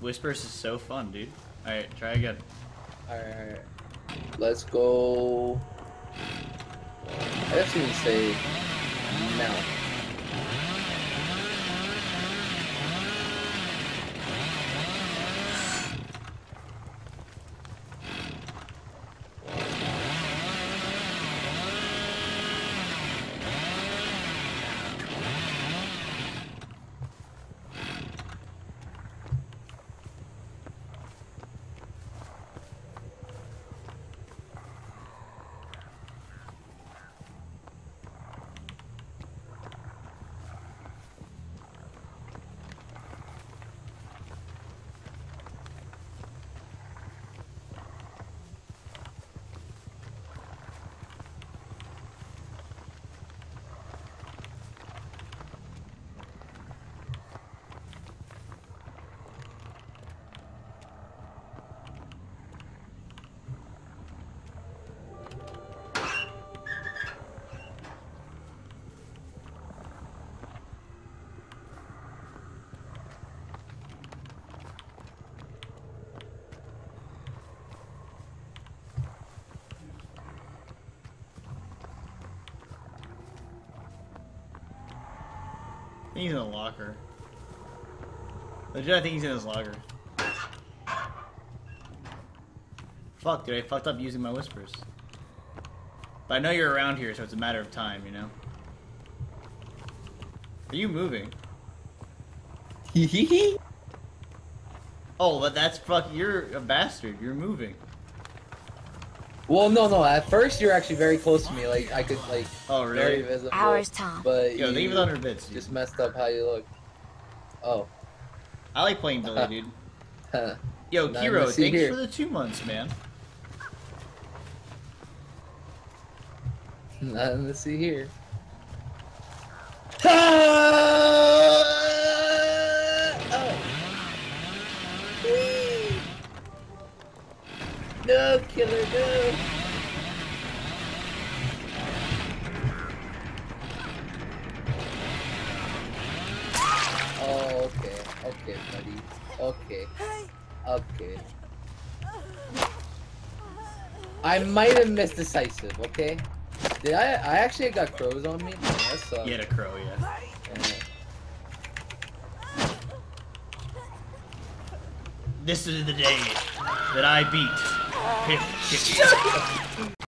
Whispers is so fun, dude. Alright, try again. Alright. Let's go. I guess can say now. I think he's in the locker. Legit, I think he's in his locker. Fuck, dude, I fucked up using my whispers. But I know you're around here, so it's a matter of time, you know? Are you moving? Hee Oh, but that's fuck. You're a bastard. You're moving. Well, no, no. At first, you're actually very close to me. Like I could, like, Oh, very visible. Hours, Tom. But Yo, you leave it under bits, dude. just messed up how you look. Oh. I like playing Billy, dude. Huh. Yo, Nothing Kiro, thanks here. for the two months, man. Nothing to see here. No, killer, no. Oh, okay, okay, buddy. Okay, okay. I might have missed decisive, okay? Did I? I actually got crows on me. That sucks. Uh, you had a crow, yeah. Yeah. This is the day that I beat Piff Chicken.